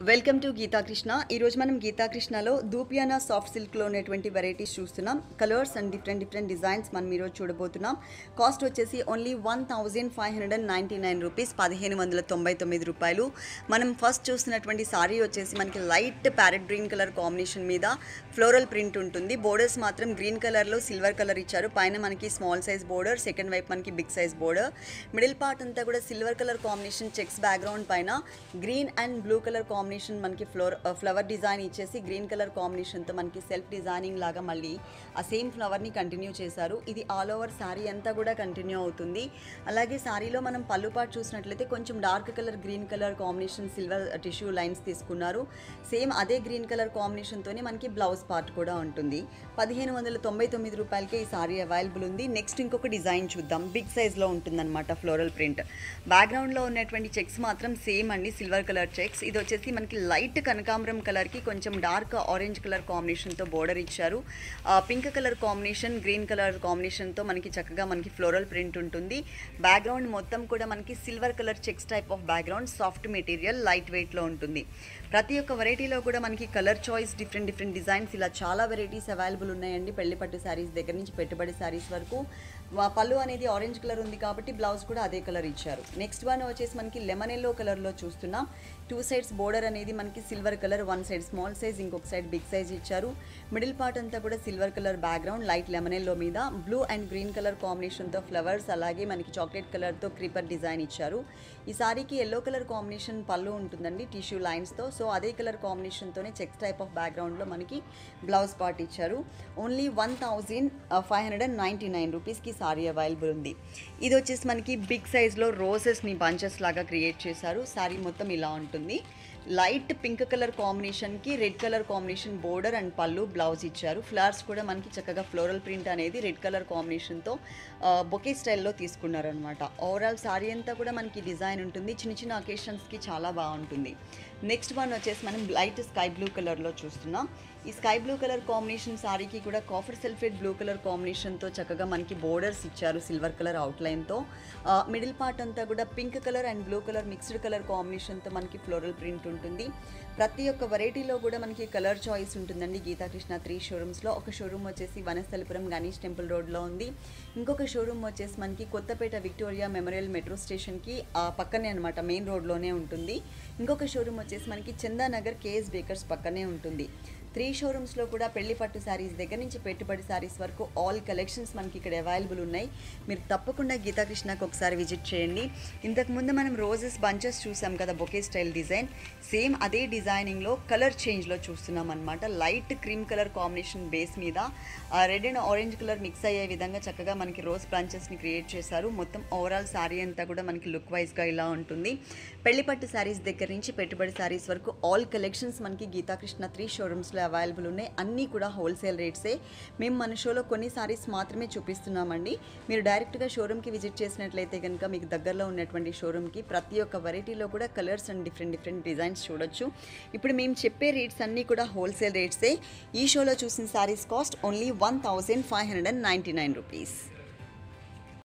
Welcome to Geetha Krishna ఈరోజు మనం గీతాకృష్ణలో దూపియానా soft సిల్క్లో ఉన్నటువంటి వెరైటీస్ చూస్తున్నాం. Colours and different different designs మనం ఈరోజు చూడబోతున్నాం. కాస్ట్ వచ్చేసి only one thousand five hundred and ninety nine rupees పదిహేను వందల తొంభై తొమ్మిది రూపాయలు. మనం ఫస్ట్ చూస్తున్నటువంటి సారీ వచ్చేసి మనకి light parrot green colour combination మీద ఫ్లోరల్ ప్రింట్ ఉంటుంది. బోర్డర్స్ మాత్రం గ్రీన్ కలర్లో సిల్వర్ కలర్ ఇచ్చారు. పైన మనకి స్మాల్ సైజ్ బోర్డర్ సెకండ్ వైపు మనకి big size border middle part అంతా కూడా silver colour combination checks background పైన green and blue colour combination మనకి ఫ్లోర్ ఫ్లవర్ డిజైన్ ఇచ్చేసి గ్రీన్ కలర్ కాంబినేషన్తో మనకి సెల్ఫ్ డిజైనింగ్ లాగా మళ్ళీ ఆ సేమ్ ఫ్లవర్ని కంటిన్యూ చేశారు. ఇది ఆల్ ఓవర్ శారీ అంతా కూడా కంటిన్యూ అవుతుంది. అలాగే శారీలో మనం పళ్ళు పాటు చూసినట్లయితే కొంచెం dark colour green colour combination silver tissue lines తీసుకున్నారు. సేమ్ అదే గ్రీన్ కలర్ కాంబినేషన్తోనే మనకి బ్లౌజ్ పార్ట్ కూడా ఉంటుంది. పదిహేను వందల తొంభై తొమ్మిది రూపాయలకే ఈ సారీ అవైలబుల్ ఉంది. నెక్స్ట్ ఇంకొక డిజైన్ చూద్దాం. బిగ్ సైజ్లో ఉంటుందన్నమాట ఫ్లోరల్ ప్రింట్. బ్యాక్గ్రౌండ్లో ఉన్నటువంటి చెక్స్ మాత్రం సేమ్ అండి సిల్వర్ కలర్ చెక్స్. ఇది వచ్చేసి మనకి లైట్ కనకాంబరం కలర్కి కొంచెం డార్క్ ఆరెంజ్ కలర్ కాంబినేషన్తో బోర్డర్ ఇచ్చారు. Pink colour combination green colour కాంబినేషన్తో మనకి చక్కగా మనకి ఫ్లోరల్ ప్రింట్ ఉంటుంది. బ్యాక్గ్రౌండ్ మొత్తం కూడా మనకి silver colour checks type of background soft material light వెయిట్లో ఉంటుంది. ప్రతి ఒక్క వెరైటీలో కూడా మనకి colour choice different different designs ఇలా చాలా వెరైటీస్ అవైలబుల్ ఉన్నాయండి. పెళ్ళి పట్టు శారీస్ దగ్గర నుంచి పెట్టుబడి శారీస్ వరకు. పళ్ళు అనేది ఆరెంజ్ కలర్ ఉంది కాబట్టి బ్లౌజ్ కూడా అదే కలర్ ఇచ్చారు. నెక్స్ట్ వన్ వచ్చేసి మనకి లెమన్ ఎల్లో కలర్లో చూస్తున్నాం. టూ సైడ్స్ బోర్డర్ అనేది మనకి silver colour one side small size ఇంకొక సైడ్ బిగ్ సైజ్ ఇచ్చారు. మిడిల్ పార్ట్ అంతా కూడా silver colour background light lemon yellow మీద. బ్లూ అండ్ గ్రీన్ కలర్ కాంబినేషన్తో ఫ్లవర్స్ అలాగే మనకి చాక్లెట్ కలర్తో క్రీపర్ డిజైన్ ఇచ్చారు. ఈ సారీకి ఎల్లో కలర్ కాంబినేషన్ పళ్ళు ఉంటుందండి టిష్యూ లైన్స్తో. సో అదే కలర్ కాంబినేషన్తోనే చెక్స్ టైప్ ఆఫ్ బ్యాక్గ్రౌండ్లో మనకి బ్లౌజ్ పార్ట్ ఇచ్చారు. Only one thousand five hundred and ninety nine రూపీస్కి సారీ అవైలబుల్ ఉంది. ఇది వచ్చేసి మనకి బిగ్ సైజ్లో రోజెస్ని బంచెస్ లాగా క్రియేట్ చేశారు. సారీ మొత్తం ఇలా ఉంటుంది. లైట్ పింక్ కలర్ కాంబినేషన్కి red colour combination border and పళ్ళు బ్లౌజ్ ఇచ్చారు. ఫ్లవర్స్ కూడా మనకి చక్కగా ఫ్లోరల్ ప్రింట్ అనేది రెడ్ కలర్ కాంబినేషన్తో బొకే స్టైల్లో తీసుకున్నారనమాట ఓవరాల్ సారీ అంతా కూడా మనకి డిజైన్ ఉంటుంది. చిన్న చిన్న అకేషన్స్కి చాలా బాగుంటుంది. నెక్స్ట్ వన్ వచ్చేసి మనం లైట్ స్కై బ్లూ కలర్లో చూస్తున్నాం. ఈ స్కై బ్లూ కలర్ కాంబినేషన్ సారీకి కూడా కాఫర్ సల్ఫేట్ బ్లూ కలర్ కాంబినేషన్తో చక్కగా మనకి బోర్డర్స్ ఇచ్చారు సిల్వర్ కలర్ అవుట్లైన్తో మిడిల్ పార్ట్ అంతా కూడా pink colour and blue colour mixed colour కాంబినేషన్తో మనకి ఫ్లోరల్ ప్రింట్ ఉంటుంది. ప్రతి ఒక్క వెరైటీలో కూడా మనకి కలర్ చాయిస్ ఉంటుందండి గీతాకృష్ణ త్రీ షోరూమ్స్లో ఒక షోరూమ్ వచ్చేసి వనస్థలిపురం గణేష్ టెంపుల్ రోడ్లో ఉంది. ఇంకొక షోరూమ్ వచ్చేసి మనకి కొత్తపేట విక్టోరియా మెమోరియల్ మెట్రో స్టేషన్కి పక్కనే అనమాట మెయిన్ రోడ్లోనే ఉంటుంది. ఇంకొక షోరూమ్ వచ్చేసి మనకి చందానగర్ కేఎస్ బేకర్స్ పక్కనే ఉంటుంది. త్రీ షోరూమ్స్లో కూడా పెళ్ళి పట్టు శారీస్ దగ్గర నుంచి పెట్టుబడి శారీస్ వరకు ఆల్ కలెక్షన్స్ మనకి ఇక్కడ అవైలబుల్ ఉన్నాయి. మీరు తప్పకుండా గీతాకృష్ణకు ఒకసారి విజిట్ చేయండి. ఇంతకుముందు మనం రోజెస్ బంచెస్ చూసాం కదా బొకే స్టైల్ డిజైన్ సేమ్ అదే డిజైనింగ్లో కలర్ చేంజ్లో చూస్తున్నాం అనమాట light cream colour combination base మీద red and orange colour mix అయ్యే విధంగా చక్కగా మనకి రోజ్ బ్రాంచెస్ని క్రియేట్ చేశారు. మొత్తం ఓవరాల్ శారీ అంతా కూడా మనకి లుక్ వైజ్గా ఇలా ఉంటుంది. పెళ్ళి పట్టు శారీస్ దగ్గర నుంచి పెట్టుబడి శారీస్ వరకు ఆల్ కలెక్షన్స్ మనకి గీతాకృష్ణ త్రీ షోరూమ్స్లో అవైలబుల్ ఉన్నాయి. అన్నీ కూడా హోల్సేల్ రేట్సే మేము మన షోలో కొన్ని సారీస్ మాత్రమే చూపిస్తున్నామండి. మీరు డైరెక్ట్గా షోరూమ్కి విజిట్ చేసినట్లయితే కనుక మీకు దగ్గరలో ఉన్నటువంటి షోరూమ్కి ప్రతి ఒక్క వెరైటీలో కూడా colours and different different designs చూడొచ్చు. ఇప్పుడు మేము చెప్పే రేట్స్ అన్నీ కూడా హోల్సేల్ రేట్సే ఈ షోలో చూసిన saris cost only one thousand five hundred and ninety nine rupees